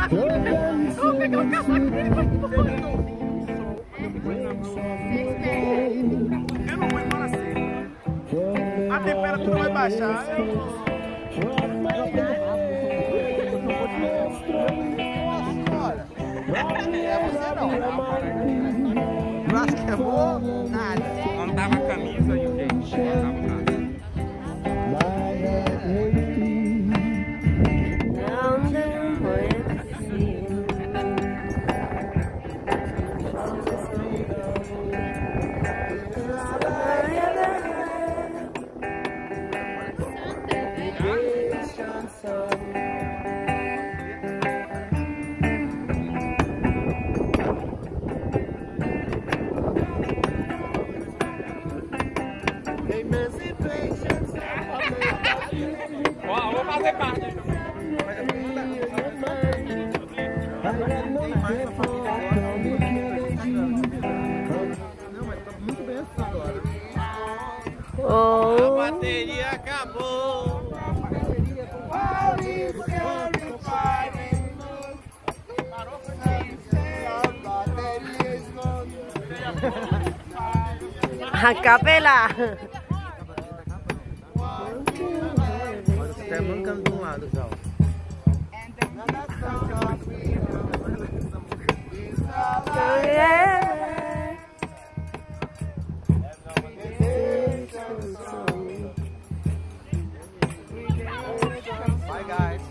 Eu vou pegar o casaco dele e vai Eu não vou embora assim. A temperatura vai baixar. É você não. Acho que é bom? Oh. A bateria acabou. A capela. Você tá mancando de um lado já. ó. Vai, guys.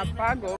Apagou.